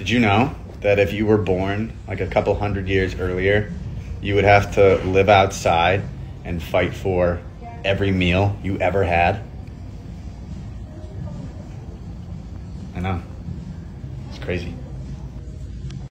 Did you know that if you were born like a couple hundred years earlier, you would have to live outside and fight for every meal you ever had? I know. It's crazy.